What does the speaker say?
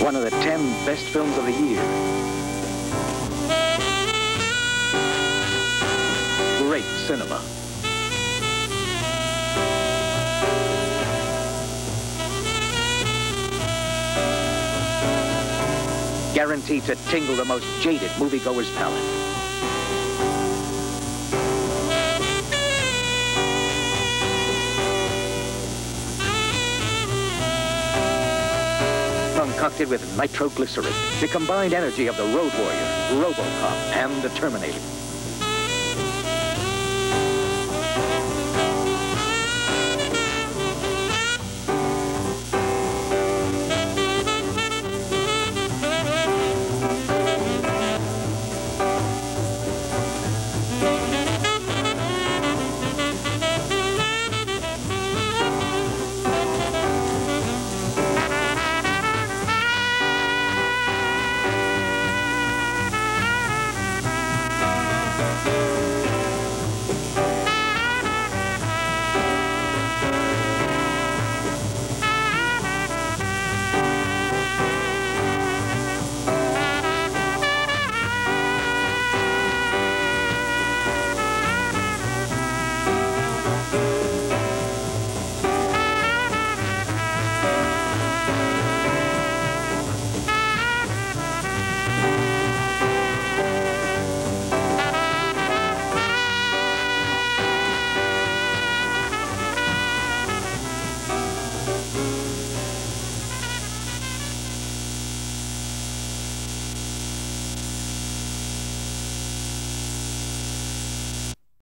One of the 10 best films of the year. Great cinema. Guaranteed to tingle the most jaded moviegoer's palate. Concocted with nitroglycerin, the combined energy of the Road Warrior, Robocop, and the Terminator.